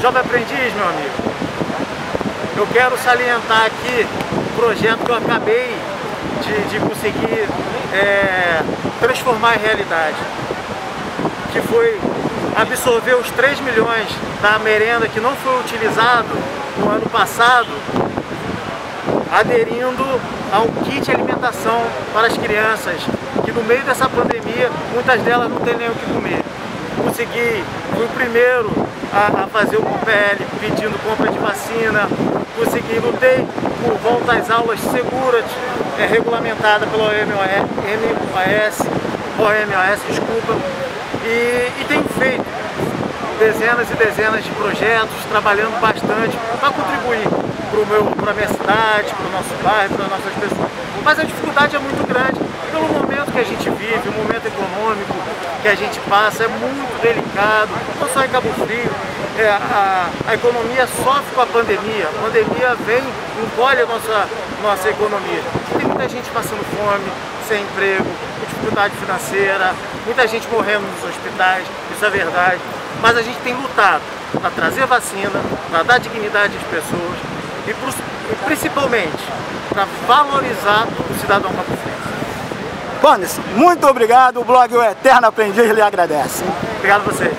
Jovem Aprendiz, meu amigo, eu quero salientar aqui o projeto que eu acabei de, de conseguir é, transformar em realidade, que foi absorver os 3 milhões da merenda que não foi utilizado no ano passado, aderindo a um kit alimentação para as crianças, que no meio dessa pandemia, muitas delas não têm nem o que comer. Consegui, fui o primeiro a, a fazer o PL pedindo compra de vacina, consegui, lutei por volta às aulas seguras, é, regulamentada pela OMS, OMS, desculpa, e, e tenho feito dezenas e dezenas de projetos, trabalhando bastante para contribuir para a minha cidade, para o nosso bairro, para as nossas pessoas. Mas a dificuldade é muito grande pelo momento que a gente vive, o momento econômico que a gente passa é muito delicado, não só em Cabo Frio, é, a, a, economia sofre com a pandemia, a pandemia vem, encolhe a nossa, nossa economia. Tem muita gente passando fome, sem emprego, com dificuldade financeira, muita gente morrendo nos hospitais, isso é verdade, mas a gente tem lutado para trazer vacina, para dar dignidade às pessoas e, principalmente para valorizar o cidadão capofrense. Wanderson, muito obrigado, o blog O Eterno Aprendiz lhe agradece. Obrigado a você.